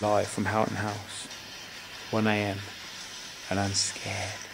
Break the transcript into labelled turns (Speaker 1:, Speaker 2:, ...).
Speaker 1: Live from Houghton House. 1am. And I'm scared.